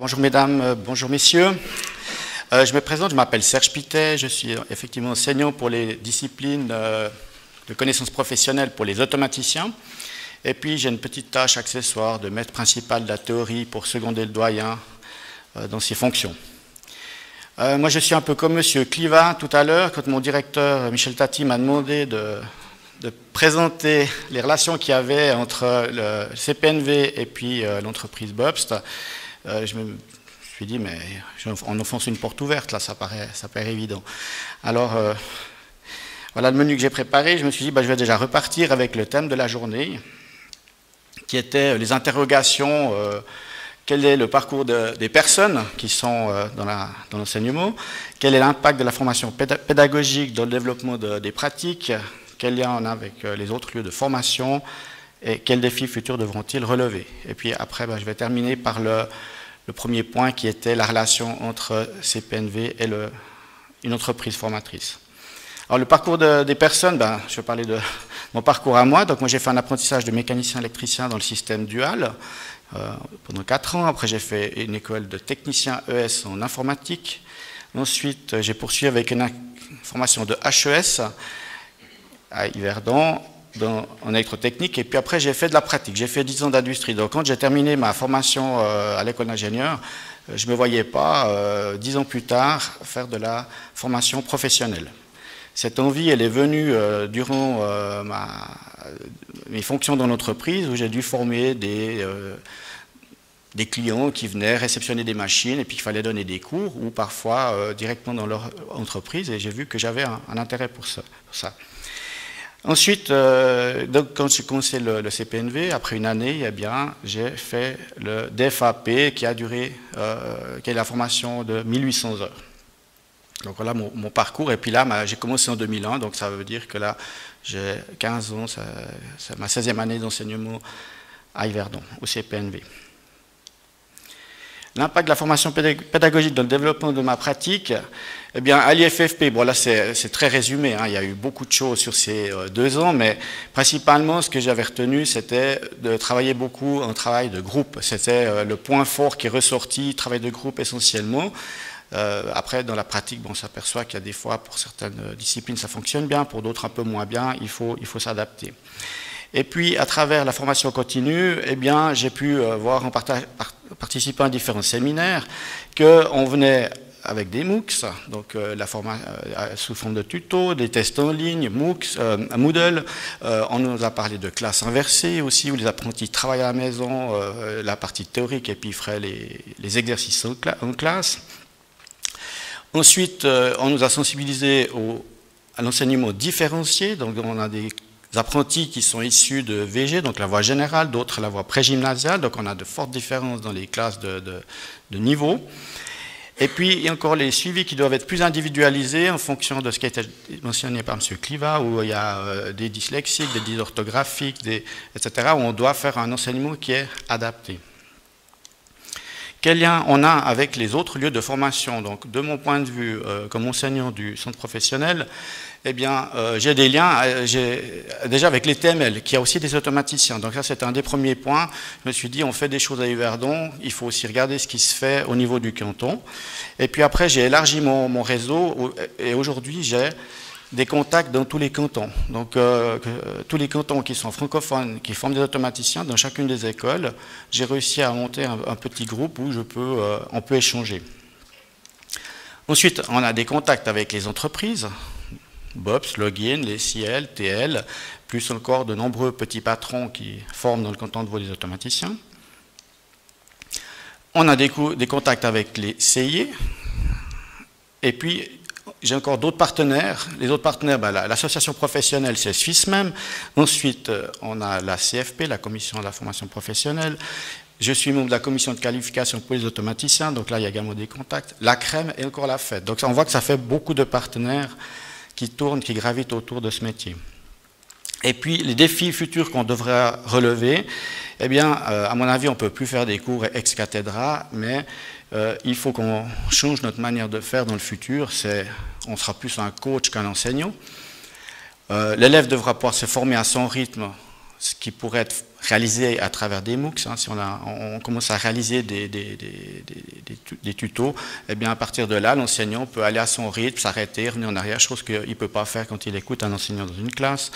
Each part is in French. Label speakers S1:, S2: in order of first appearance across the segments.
S1: Bonjour mesdames, euh, bonjour messieurs. Euh, je me présente, je m'appelle Serge Pitet, je suis effectivement enseignant pour les disciplines euh, de connaissances professionnelles pour les automaticiens. Et puis j'ai une petite tâche accessoire de maître principal de la théorie pour seconder le doyen dans ses fonctions. moi je suis un peu comme Monsieur Cliva tout à l'heure, quand mon directeur Michel Tati m'a demandé de, de, présenter les relations qu'il y avait entre le CPNV et puis l'entreprise Bobst. Euh, je me suis dit, mais on enfonce une porte ouverte, là, ça paraît, évident. Alors, euh, voilà le menu que j'ai préparé. Je me suis dit, bah, je vais déjà repartir avec le thème de la journée, qui était les interrogations. Euh, quel est le parcours des personnes qui sont dans l'enseignement, quel est l'impact de la formation pédagogique dans le développement des pratiques, quel lien on a avec les autres lieux de formation, et quels défis futurs devront-ils relever? Et puis après, ben, je vais terminer par le, premier point qui était la relation entre CPNV et une entreprise formatrice. Alors le parcours des personnes, ben, je vais parler de mon parcours à moi. Donc moi j'ai fait un apprentissage de mécanicien électricien dans le système dual euh, pendant 4 ans. Après j'ai fait une école de technicien ES en informatique. Ensuite j'ai poursuivi avec une formation de HES à Yverdon en électrotechnique, et puis après j'ai fait de la pratique, j'ai fait 10 ans d'industrie. Donc quand j'ai terminé ma formation euh, à l'école d'ingénieur, euh, je ne me voyais pas, euh, dix ans plus tard, faire de la formation professionnelle. Cette envie, elle est venue durant mes fonctions dans l'entreprise, où j'ai dû former des, clients qui venaient réceptionner des machines et puis qu'il fallait donner des cours, ou parfois directement dans leur entreprise, et j'ai vu que j'avais un, intérêt. Pour ça. Ensuite, euh, donc, quand j'ai commencé le, CPNV, après une année, eh bien, j'ai fait le DFAP qui a duré, euh, qui est la formation de 1800 heures. Donc voilà mon, parcours. Et puis là, j'ai commencé en 2001, donc ça veut dire que là, j'ai 15 ans, c'est ma 16e année d'enseignement à Yverdon, au CPNV. L'impact de la formation pédagogique dans le développement de ma pratique, eh bien, à l'IFFP, bon là c'est très résumé, hein, il y a eu beaucoup de choses sur ces euh, deux ans, mais principalement ce que j'avais retenu, c'était de travailler beaucoup en travail de groupe. C'était euh, le point fort qui est ressorti, travail de groupe essentiellement. Euh, après, dans la pratique, bon, on s'aperçoit qu'il y a des fois, pour certaines disciplines, ça fonctionne bien, pour d'autres un peu moins bien, il faut, il faut s'adapter. Et puis, à travers la formation continue, eh j'ai pu voir en participant à différents séminaires qu'on venait avec des MOOCs, donc euh, la euh, sous forme de tutos, des tests en ligne, MOOCs, euh, Moodle. on nous a parlé de classe inversée aussi, où les apprentis travaillent à la maison, la partie théorique, et puis feraient les, exercices en, classe. Ensuite, on nous a sensibilisés à l'enseignement différencié, donc on a des apprentis qui sont issus de VG, donc la voie générale, d'autres la voie pré-gymnasiale, donc on a de fortes différences dans les classes de, niveau. Et puis, il y a encore les suivis qui doivent être plus individualisés en fonction de ce qui a été mentionné par M. Cliva, où il y a euh, des dyslexiques, des dysorthographiques, etc., où on doit faire un enseignement qui est adapté. Quel lien on a avec les autres lieux de formation? Donc, de mon point de vue, euh, comme enseignant du centre professionnel, eh bien, euh, j'ai des liens euh, déjà avec les TML, qui a aussi des automaticiens. Donc ça, c'est un des premiers points. Je me suis dit, on fait des choses à Yverdon, il faut aussi regarder ce qui se fait au niveau du canton. Et puis après, j'ai élargi mon, réseau, et aujourd'hui, j'ai des contacts dans tous les cantons. Donc, euh, tous les cantons qui sont francophones, qui forment des automaticiens dans chacune des écoles, j'ai réussi à monter un, petit groupe où je peux, on peut échanger. Ensuite, on a des contacts avec les entreprises, BOPS, Login, les CL, TL, plus encore de nombreux petits patrons qui forment dans le canton de Vaud des automaticiens. On a des, contacts avec les CIE, et puis j'ai encore d'autres partenaires. Les autres partenaires, ben, l'association professionnelle, c'est même. Ensuite, euh, on a la CFP, la Commission de la formation professionnelle. Je suis membre de la commission de qualification pour les automaticiens, donc là, il y a également des contacts. La crème et encore la fête. Donc on voit que ça fait beaucoup de partenaires qui tournent, qui gravitent autour de ce métier. Et puis, les défis futurs qu'on devrait relever, eh bien, euh, à mon avis, on ne peut plus faire des cours ex cathedra, mais euh, il faut qu'on change notre manière de faire dans le futur. On sera plus un coach qu'un enseignant. Euh, l'élève devra pouvoir se former à son rythme, ce qui pourrait être réaliser à travers des MOOCs, hein, si on, a, on, commence à réaliser des, des, des, des, tutos, eh bien à partir de là, l'enseignant peut aller à son rythme, s'arrêter, revenir en arrière, chose qu'il ne peut pas faire quand il écoute un enseignant dans une classe.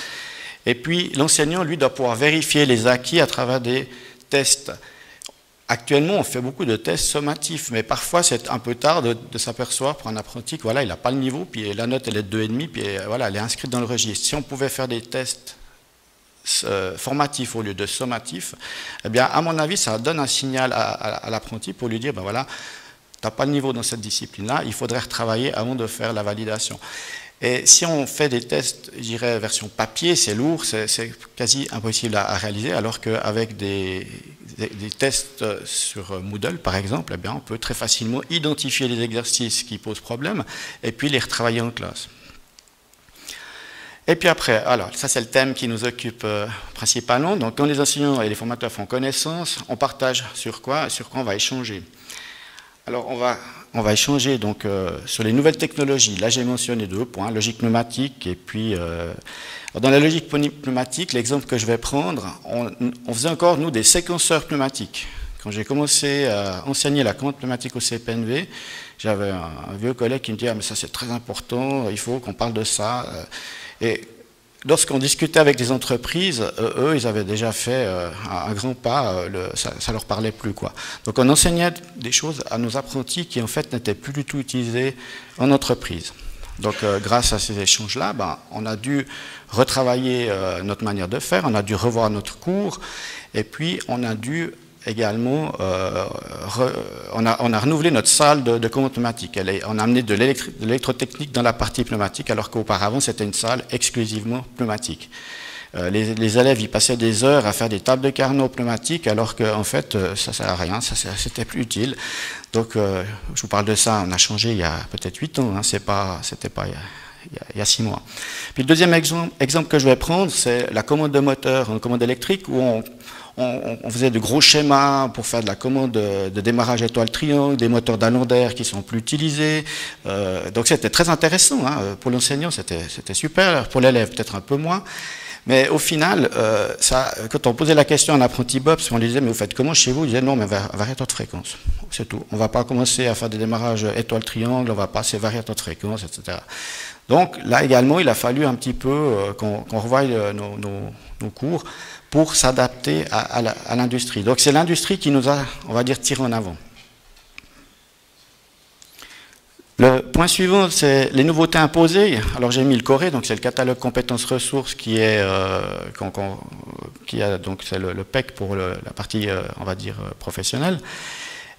S1: Et puis l'enseignant, lui, doit pouvoir vérifier les acquis à travers des tests. Actuellement, on fait beaucoup de tests sommatifs, mais parfois c'est un peu tard de, s'apercevoir pour un apprenti que voilà, il n'a pas le niveau, puis la note elle est de 2,5, puis voilà, elle est inscrite dans le registre. Si on pouvait faire des tests euh, formatif au lieu de sommatif, eh bien, à mon avis, ça donne un signal à, l'apprenti pour lui dire, ben voilà, tu n'as pas le niveau dans cette discipline-là, il faudrait retravailler avant de faire la validation. Et si on fait des tests, je dirais, version papier, c'est lourd, c'est quasi impossible à, réaliser, alors qu'avec des, des, tests sur Moodle, par exemple, eh bien, on peut très facilement identifier les exercices qui posent problème et puis les retravailler en classe. Et puis après, alors ça c'est le thème qui nous occupe euh, principalement. Donc quand les enseignants et les formateurs font connaissance, on partage sur quoi Sur quoi on va échanger. Alors on va, on va échanger donc euh, sur les nouvelles technologies. Là j'ai mentionné deux points, logique pneumatique et puis euh, dans la logique pneumatique, l'exemple que je vais prendre, on, faisait encore nous des séquenceurs pneumatiques. Quand j'ai commencé à enseigner la commande pneumatique au CPNV, j'avais un, vieux collègue qui me dit ah, mais ça c'est très important, il faut qu'on parle de ça. Et lorsqu'on discutait avec des entreprises, euh, eux, ils avaient déjà fait euh, un, grand pas, euh, ça, ne leur parlait plus. Quoi. Donc on enseignait des choses à nos apprentis qui en fait n'étaient plus du tout utilisées en entreprise. Donc grâce à ces échanges-là, ben, on a dû retravailler notre manière de faire, on a dû revoir notre cours, et puis on a dû également, euh, on, a, renouvelé notre salle de, de commande pneumatique. on a amené de l'électrotechnique dans la partie pneumatique, alors qu'auparavant, c'était une salle exclusivement pneumatique. Euh, les, élèves y passaient des heures à faire des tables de carnot pneumatiques, alors qu'en en fait, euh, ça ne sert à rien, ça c'était plus utile. Donc, je vous parle de ça, on a changé il y a peut-être 8 ans, hein, c'est pas, c'était pas il y, a, 6 mois. Puis le deuxième exemple, exemple que je vais prendre, c'est la commande de moteur en commande électrique, où on, on, faisait de gros schémas pour faire de la commande de, démarrage étoile triangle, des moteurs d'allons d'air qui sont plus utilisés. Euh, donc c'était très intéressant. Hein. Pour l'enseignant, c'était super. Pour l'élève, peut-être un peu moins. Mais au final, euh, quand on posait la question à un apprenti Bob, on lui disait, mais vous faites comment chez vous? Il disait, non, mais variateur de fréquence. C'est tout. On ne va pas commencer à faire des démarrages étoile triangle, on va passer variateur de fréquence, etc. Donc là également, il a fallu un petit peu euh, qu'on revoie nos cours pour s'adapter à, l'industrie. Donc c'est l'industrie qui nous a, on va dire, tiré en avant. Le point suivant, c'est les nouveautés imposées. Alors j'ai mis le Corée, donc c'est le catalogue compétences ressources qui est, euh, qui a donc c'est le, PEC pour la partie, euh, on va dire, euh, professionnelle.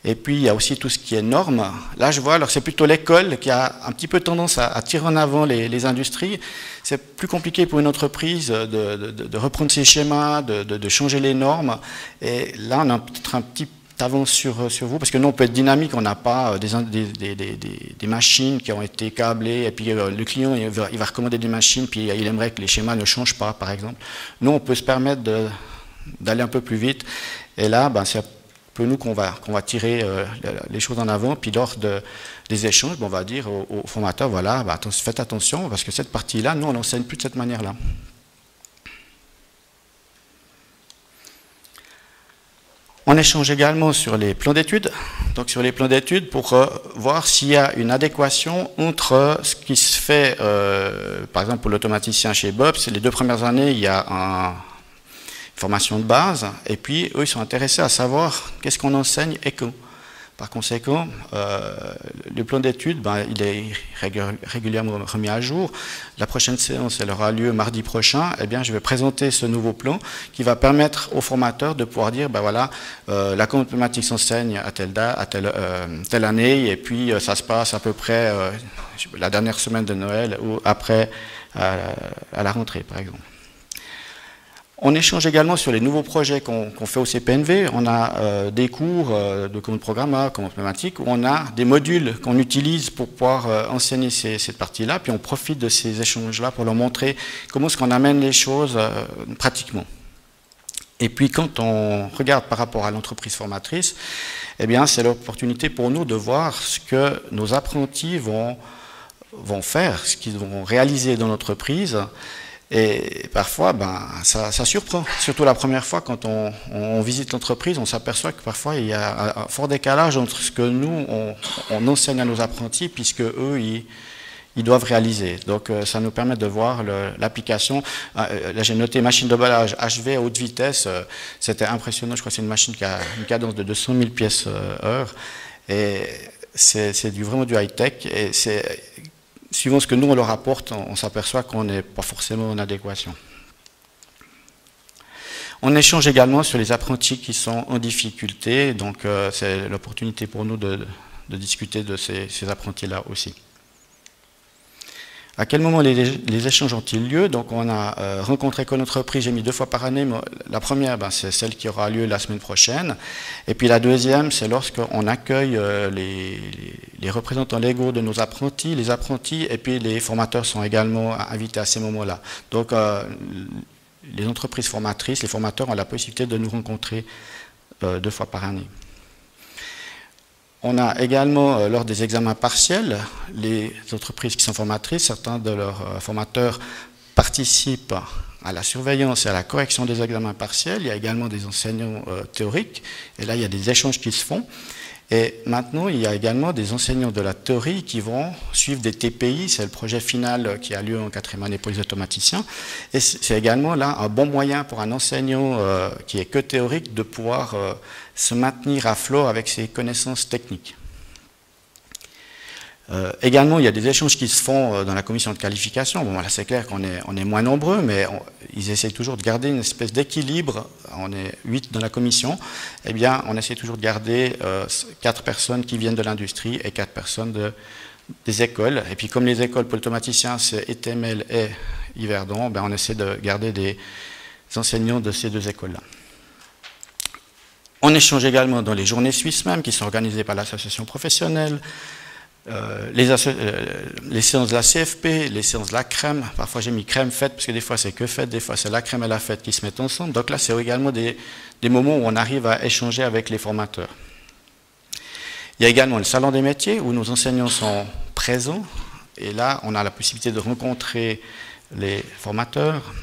S1: Et puis il y a aussi tout ce qui est normes. Là, je vois, alors c'est plutôt l'école qui a un petit peu tendance à, tirer en avant les, industries. C'est plus compliqué pour une entreprise de, reprendre ses schémas, de, changer les normes. Et là, on a peut-être un petit avance sur, vous, parce que nous, on peut être dynamique, on n'a pas euh, des, machines qui ont été câblées, et puis euh, le client, il va, il va, recommander des machines, puis il aimerait que les schémas ne changent pas, par exemple. Nous, on peut se permettre d'aller un peu plus vite, et là, ben, c'est nous qu'on va, tirer euh, les choses en avant. Puis lors de, des échanges, on va dire aux, formateurs, voilà, bah, faites attention, parce que cette partie-là, nous, on n'enseigne plus de cette manière-là. On échange également sur les plans d'études, donc sur les plans d'études pour euh, voir s'il y a une adéquation entre ce qui se fait, euh, par exemple pour l'automaticien chez Bob, les deux premières années, il y a un, formation de base, et puis eux, ils sont intéressés à savoir qu'est-ce qu'on enseigne et quand. Par conséquent, euh, le plan d'études, ben, il est régulièrement remis à jour. La prochaine séance, elle aura lieu mardi prochain. Eh bien, je vais présenter ce nouveau plan qui va permettre aux formateurs de pouvoir dire, ben voilà, euh, la compte s'enseigne à telle date, à telle, euh, telle année, et puis ça se passe à peu près la dernière semaine de Noël ou après à la rentrée, par exemple. On échange également sur les nouveaux projets qu'on fait au CPNV. On a euh, des cours euh, de commande programma, commande pneumatique, où on a des modules qu'on utilise pour pouvoir euh, enseigner cette partie-là, puis on profite de ces échanges-là pour leur montrer comment est-ce qu'on amène les choses pratiquement. Et puis quand on regarde par rapport à l'entreprise formatrice, eh bien c'est l'opportunité pour nous de voir ce que nos apprentis vont faire, ce qu'ils vont réaliser dans l'entreprise, Et parfois, ben, ça, surprend. Surtout la première fois, quand on, visite l'entreprise, on s'aperçoit que parfois il y a un, fort décalage entre ce que nous, on, enseigne à nos apprentis, puisque eux, ils, doivent réaliser. Donc euh, ça nous permet de voir l'application. Euh, là j'ai noté machine de balage HV à haute vitesse. Euh, c'était impressionnant. Je crois que c'est une machine qui a une cadence de 200 000 pièces heure. Et c'est vraiment du high-tech. Et c'est suivant ce que nous on leur apporte, on, s'aperçoit qu'on n'est pas forcément en adéquation. On échange également sur les apprentis qui sont en difficulté, donc euh, c'est l'opportunité pour nous de, discuter de ces apprentis-là aussi. À quel moment les, échanges ont-ils lieu Donc on a euh, rencontré que notre prix, j'ai mis deux fois par année. La première, ben, c'est celle qui aura lieu la semaine prochaine. Et puis la deuxième, c'est lorsqu'on accueille euh, les, représentants légaux de nos apprentis, les apprentis, et puis les formateurs sont également invités à ces moments-là. Donc euh, les entreprises formatrices, les formateurs ont la possibilité de nous rencontrer deux fois par année. On a également, euh, lors des examens partiels, les entreprises qui sont formatrices, certains de leurs euh, formateurs participent à la surveillance et à la correction des examens partiels. Il y a également des enseignants euh, théoriques, et là, il y a des échanges qui se font. Et maintenant, il y a également des enseignants de la théorie qui vont suivre des TPI, c'est le projet final qui a lieu en quatrième année pour les automaticiens. Et c'est également là un bon moyen pour un enseignant qui est que théorique de pouvoir se maintenir à flot avec ses connaissances techniques. Euh, également, il y a des échanges qui se font euh, dans la commission de qualification. Bon, là, c'est clair qu'on est, moins nombreux, mais ils essayent toujours de garder une espèce d'équilibre. On est huit dans la commission. Eh bien, on essaie toujours de garder euh, quatre personnes qui viennent de l'industrie et quatre personnes de, des écoles. Et puis, comme les écoles pour c'est ETML et Yverdon, ben, on essaie de garder des enseignants de ces deux écoles-là. On échange également dans les journées suisses même, qui sont organisées par l'association professionnelle, euh, euh, les, séances de la CFP, les séances de la crème. Parfois j'ai mis crème fête, parce que des fois c'est que fête, des fois c'est la crème et la fête qui se mettent ensemble. Donc là, c'est également des, moments où on arrive à échanger avec les formateurs. Il y a également le salon des métiers, où nos enseignants sont présents. Et là, on a la possibilité de rencontrer les formateurs,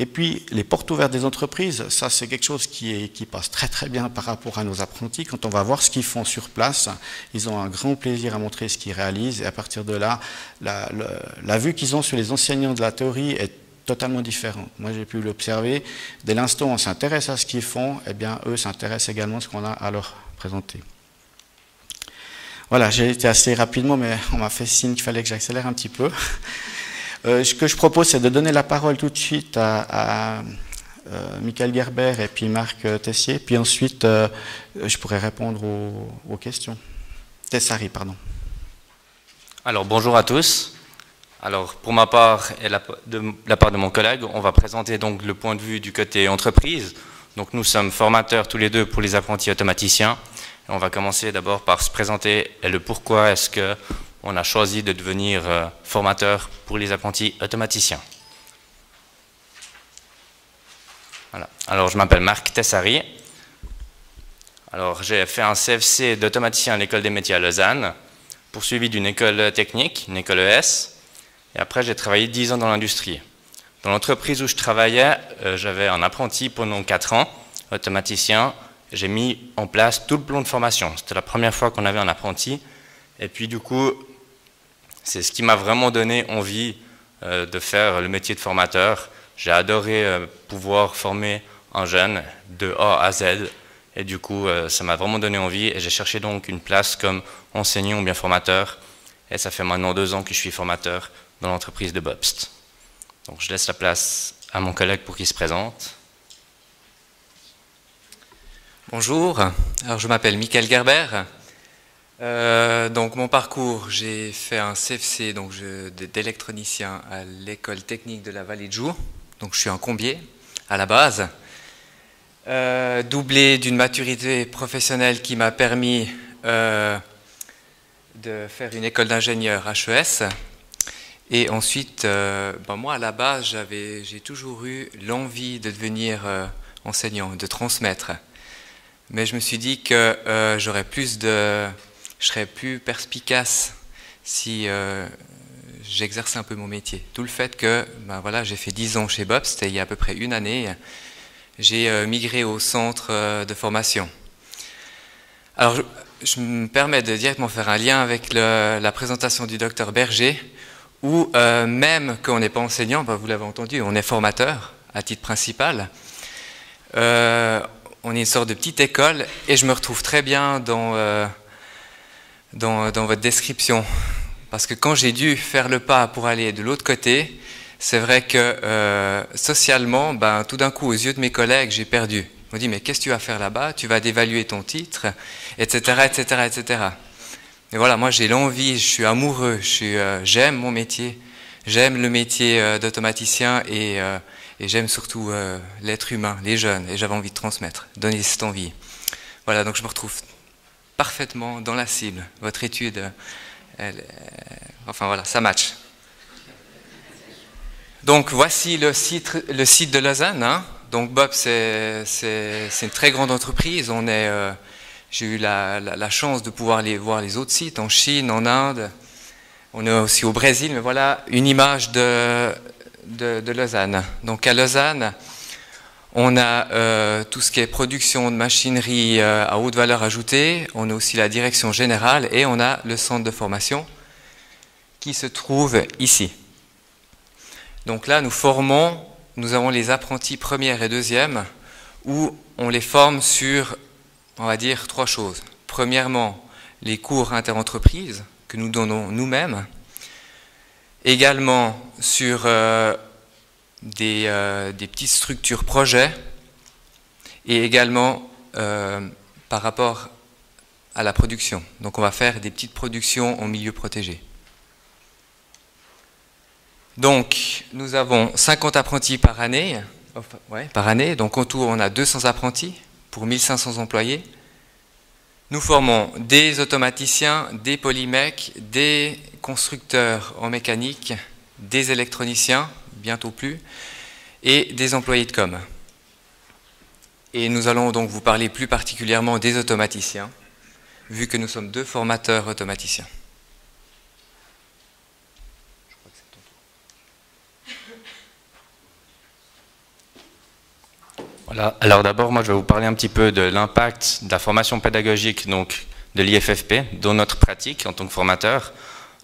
S1: et puis, les portes ouvertes des entreprises, ça c'est quelque chose qui, passe très très bien par rapport à nos apprentis. Quand on va voir ce qu'ils font sur place, ils ont un grand plaisir à montrer ce qu'ils réalisent. Et à partir de là, la, vue qu'ils ont sur les enseignants de la théorie est totalement différente. Moi j'ai pu l'observer. Dès l'instant où on s'intéresse à ce qu'ils font, eh bien eux s'intéressent également à ce qu'on a à leur présenter. Voilà, j'ai été assez rapidement, mais on m'a fait signe qu'il fallait que j'accélère un petit peu. Euh, ce que je propose, c'est de donner la parole tout de suite à, euh, Michael Gerber et puis Marc Tessier, puis ensuite euh, je pourrais répondre aux, questions. Tessari, pardon.
S2: Alors bonjour à tous. Alors pour ma part et la, de la part de mon collègue, on va présenter donc le point de vue du côté entreprise. Donc nous sommes formateurs tous les deux pour les apprentis automaticiens. on va commencer d'abord par se présenter et le pourquoi est-ce que on a choisi de devenir euh, formateur pour les apprentis automaticiens. Alors, je m'appelle Marc Tessari. Alors, j'ai fait un CFC d'automaticien à l'école des métiers à Lausanne, poursuivi d'une école technique, une école ES. Et après, j'ai travaillé 10 ans dans l'industrie. Dans l'entreprise où je travaillais, euh, j'avais un apprenti pendant 4 ans, automaticien. J'ai mis en place tout le plan de formation. C'était la première fois qu'on avait un apprenti. Et puis, du coup, c'est ce qui m'a vraiment donné envie euh, de faire le métier de formateur. J'ai adoré euh, pouvoir former un jeune de A à Z. Et du coup, euh, ça m'a vraiment donné envie. Et j'ai cherché donc une place comme enseignant ou bien formateur. Et ça fait maintenant deux ans que je suis formateur dans l'entreprise de Bobst. Donc je laisse la place à mon collègue pour qu'il se présente.
S3: Bonjour, alors je m'appelle Michael Gerber, euh, donc mon parcours, j'ai fait un CFC donc d'électronicien à l'école technique de la Vallée de Joux. Donc je suis un combier à la base, euh, doublé d'une maturité professionnelle qui m'a permis euh, de faire une école d'ingénieur HES. Et ensuite, ben moi à la base, j'ai toujours eu l'envie de devenir enseignant, de transmettre. Mais je me suis dit que j'aurais plus de je serais plus perspicace si euh, j'exerce un peu mon métier. Tout le fait que ben voilà, j'ai fait 10 ans chez Bob, c'était il y a à peu près une année, j'ai euh, migré au centre euh, de formation. Alors, je, me permets de directement faire un lien avec la présentation du docteur Berger, où même quand on n'est pas enseignant, ben vous l'avez entendu, on est formateur à titre principal. on est une sorte de petite école et je me retrouve très bien dans, dans, votre description. Parce que quand j'ai dû faire le pas pour aller de l'autre côté, c'est vrai que euh, socialement, ben, tout d'un coup, aux yeux de mes collègues, j'ai perdu. M'ont dit, mais qu'est-ce que tu vas faire là-bas? Tu vas dévaluer ton titre, etc., etc., etc. Et voilà, moi j'ai l'envie, je suis amoureux, euh, j'aime mon métier, j'aime le métier euh, d'automaticien et, et j'aime surtout l'être humain, les jeunes, et j'avais envie de transmettre, donner cette envie. Voilà, donc je me retrouve parfaitement dans la cible. Votre étude enfin voilà, ça match. Donc voici le site, de Lausanne. Hein. Donc Bob, c'est une très grande entreprise. On est, euh, j'ai eu la, chance de pouvoir aller voir les autres sites en Chine, en Inde. On est aussi au Brésil, mais voilà une image de, Lausanne. Donc à Lausanne, on a euh, tout ce qui est production de machinerie euh, à haute valeur ajoutée, on a aussi la direction générale et on a le centre de formation qui se trouve ici. Donc là, nous formons, nous avons les apprentis première et deuxième, où on les forme sur, on va dire, trois choses. Premièrement, les cours interentreprises que nous donnons nous-mêmes, également sur euh, euh, des, petites structures projets et également euh, par rapport à la production. Donc on va faire des petites productions en milieu protégé. Donc nous avons 50 apprentis par année, par année, donc en tout on a 200 apprentis pour 1500 employés. Nous formons des automaticiens, des polymecs, des constructeurs en mécanique, des électroniciens, bientôt plus, et des employés de com. Et nous allons donc vous parler plus particulièrement des automaticiens, vu que nous sommes deux formateurs automaticiens.
S2: Voilà. Alors d'abord, moi, je vais vous parler un petit peu de l'impact de la formation pédagogique donc, de l'IFFP dans notre pratique en tant que formateur.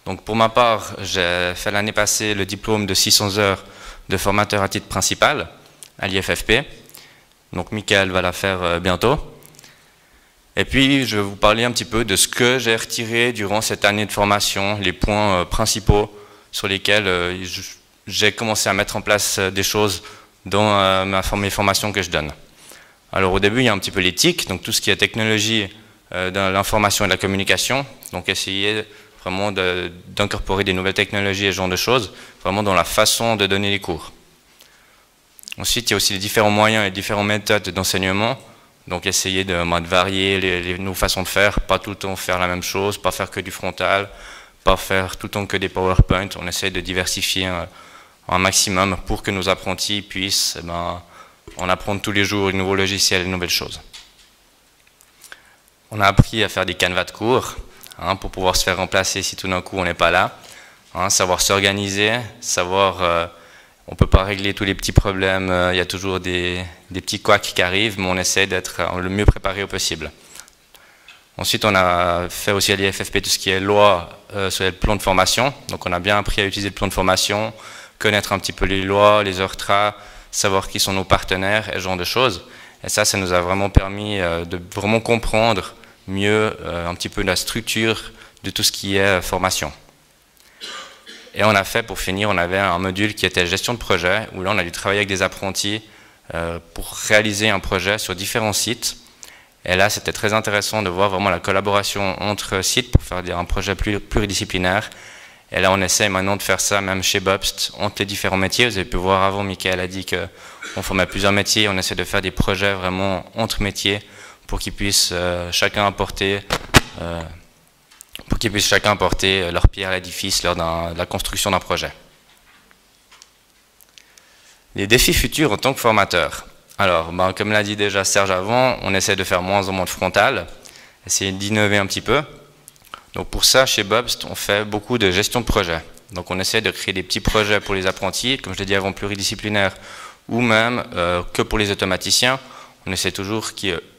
S2: Donc pour ma part, j'ai fait l'année passée le diplôme de 600 heures de formateur à titre principal à l'IFFP. Donc Michael va la faire euh, bientôt. Et puis je vais vous parler un petit peu de ce que j'ai retiré durant cette année de formation, les points euh, principaux sur lesquels euh, j'ai commencé à mettre en place des choses dans mes formations que je donne. Alors au début, il y a un petit peu l'éthique, donc tout ce qui est technologie de l'information et la communication, donc essayer vraiment d'incorporer des nouvelles technologies et ce genre de choses, vraiment dans la façon de donner les cours. Ensuite, il y a aussi les différents moyens et différentes méthodes d'enseignement, donc essayer de, de varier les, nos façons de faire, pas tout le temps faire la même chose, pas faire que du frontal, pas faire tout le temps que des PowerPoint, on essaie de diversifier un, un maximum pour que nos apprentis puissent eh ben, en apprendre tous les jours de nouveaux logiciels et de nouvelles choses. On a appris à faire des canevas de cours, Hein, pour pouvoir se faire remplacer si tout d'un coup on n'est pas là. Hein, savoir s'organiser, savoir euh, on ne peut pas régler tous les petits problèmes, euh, il y a toujours des, petits couacs qui arrivent, mais on essaie d'être euh, le mieux préparé au possible. Ensuite, on a fait aussi à l'IFFP tout ce qui est loi sur les plans de formation. Donc, on a bien appris à utiliser le plan de formation, connaître un petit peu les lois, les ORTRA, savoir qui sont nos partenaires et ce genre de choses. Et ça, ça nous a vraiment permis de vraiment comprendre mieux euh, un petit peu la structure de tout ce qui est euh, formation. Et on a fait, pour finir, on avait un module qui était gestion de projet, où là on a dû travailler avec des apprentis euh, pour réaliser un projet sur différents sites. Et là, c'était très intéressant de voir vraiment la collaboration entre sites pour faire un projet plus pluridisciplinaire. Et là, on essaie maintenant de faire ça même chez Bobst, entre les différents métiers. Vous avez pu voir avant, Michael a dit qu'on formait plusieurs métiers. On essaie de faire des projets vraiment entre métiers pour qu'ils puissent euh, chacun apporter euh, pour qu'ils puissent chacun leur pierre à l'édifice lors de la construction d'un projet. Les défis futurs en tant que formateur. Alors, ben, comme l'a dit déjà Serge avant, on essaie de faire moins en moins de frontal, essayer d'innover un petit peu. Donc pour ça, chez Bobst, on fait beaucoup de gestion de projet. Donc on essaie de créer des petits projets pour les apprentis, comme je l'ai dit avant, pluridisciplinaires, ou même euh, que pour les automaticiens. On essaie toujours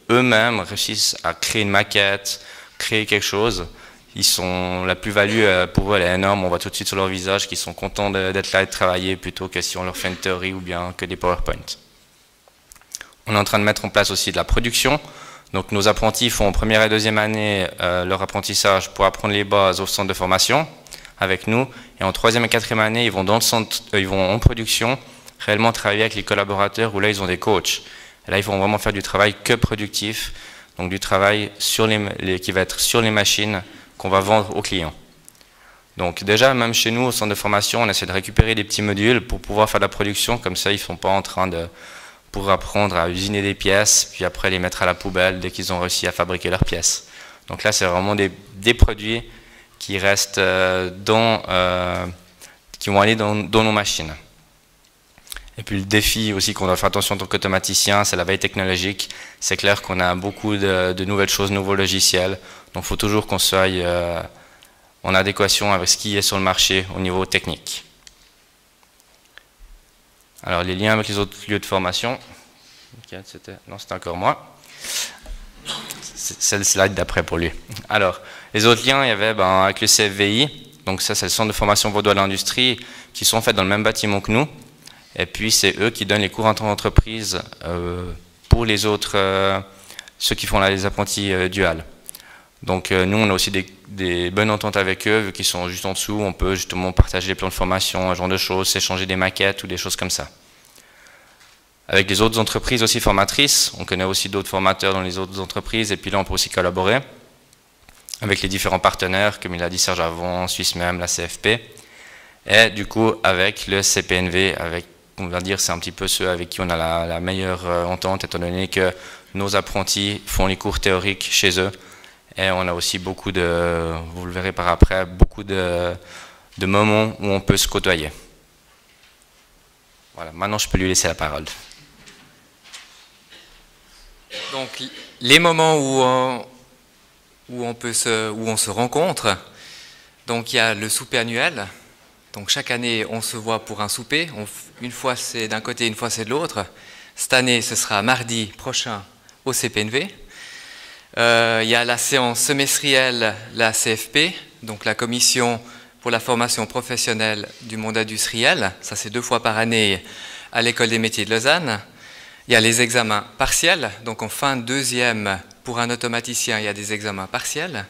S2: qu'eux-mêmes réussissent à créer une maquette, créer quelque chose. Ils sont, la plus-value euh, pour eux, elle est énorme. On voit tout de suite sur leur visage qu'ils sont contents d'être là et de travailler plutôt que si on leur fait une théorie ou bien que des PowerPoint. On est en train de mettre en place aussi de la production. Donc nos apprentis font en première et deuxième année euh, leur apprentissage pour apprendre les bases au centre de formation avec nous. Et en troisième et quatrième année, ils vont, dans le centre, euh, ils vont en production réellement travailler avec les collaborateurs où là, ils ont des coachs. Là, ils vont vraiment faire du travail que productif, donc du travail qui va être sur les machines qu'on va vendre aux clients. Donc déjà, même chez nous, au centre de formation, on essaie de récupérer des petits modules pour pouvoir faire de la production, comme ça, ils ne sont pas en train de pour apprendre à usiner des pièces, puis après les mettre à la poubelle dès qu'ils ont réussi à fabriquer leurs pièces. Donc là, c'est vraiment des, produits qui restent euh, euh, qui vont aller dans, nos machines. Et puis le défi aussi qu'on doit faire attention en tant qu'automaticien, c'est la veille technologique. C'est clair qu'on a beaucoup de, nouvelles choses, nouveaux logiciels. Donc il faut toujours qu'on soit euh, en adéquation avec ce qui est sur le marché au niveau technique. Alors les liens avec les autres lieux de formation. Non, c'était encore moi. C'est le slide d'après pour lui. Alors, les autres liens, il y avait ben, avec le CFVI, donc ça c'est le centre de formation vaudois de l'industrie, qui sont faits dans le même bâtiment que nous. Et puis c'est eux qui donnent les cours en entreprise euh, pour les autres, euh, ceux qui font les apprentis euh, duals. Donc nous, on a aussi des, bonnes ententes avec eux, vu qu'ils sont juste en dessous, on peut justement partager les plans de formation, un genre de choses, s'échanger des maquettes ou des choses comme ça. Avec les autres entreprises aussi formatrices, on connaît aussi d'autres formateurs dans les autres entreprises, et puis là on peut aussi collaborer avec les différents partenaires, comme il a dit Serge avant, Suisse même, la CFP, et du coup avec le CPNV, avec, on va dire, c'est un petit peu ceux avec qui on a la, meilleure euh, entente, étant donné que nos apprentis font les cours théoriques chez eux, et on a aussi beaucoup de, vous le verrez par après, beaucoup de, moments où on peut se côtoyer. Voilà, maintenant je peux lui laisser la parole.
S3: Donc, les moments où on, où on, peut se, où on se rencontre, donc il y a le souper annuel. Donc chaque année, on se voit pour un souper. une fois c'est d'un côté, une fois c'est de l'autre. Cette année, ce sera mardi prochain au CPNV. Euh, il y a la séance semestrielle, la CFP, donc la commission pour la formation professionnelle du monde industriel. Ça, c'est deux fois par année à l'école des métiers de Lausanne. Il y a les examens partiels, donc en fin de deuxième, pour un automaticien, il y a des examens partiels,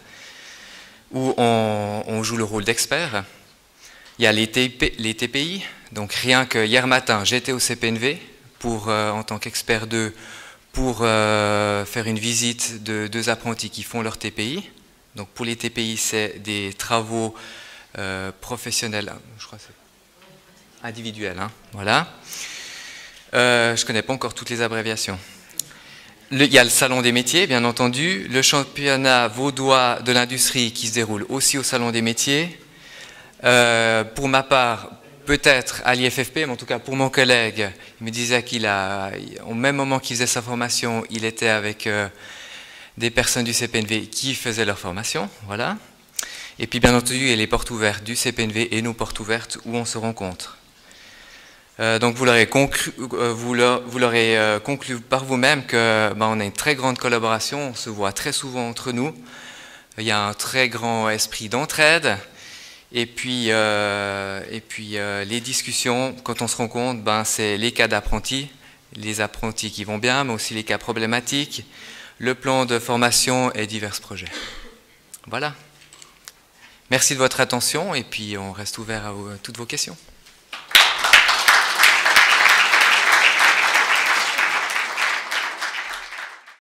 S3: où on, joue le rôle d'expert. Il y a les, TPI, donc rien que hier matin, j'étais au CPNV pour, euh, en tant qu'expert 2 pour euh, faire une visite de deux apprentis qui font leur TPI. Donc pour les TPI, c'est des travaux euh, professionnels, je crois c'est individuels, hein, voilà. Je ne connais pas encore toutes les abréviations. il y a le Salon des métiers, bien entendu, le championnat vaudois de l'industrie qui se déroule aussi au Salon des métiers. Euh, pour ma part, peut-être à l'IFFP, mais en tout cas pour mon collègue, il me disait qu'il a, au même moment qu'il faisait sa formation, il était avec euh, des personnes du CPNV qui faisaient leur formation, voilà. Et puis bien entendu, il y a les portes ouvertes du CPNV et nos portes ouvertes où on se rencontre. Euh, donc vous l'aurez conclu, par vous-même que ben, on a une très grande collaboration, on se voit très souvent entre nous. Il y a un très grand esprit d'entraide. Et puis, et puis les discussions, quand on se rencontre, ben, c'est les cas d'apprentis, les apprentis qui vont bien, mais aussi les cas problématiques, le plan de formation et divers projets. Voilà. Merci de votre attention et puis on reste ouvert à toutes vos questions.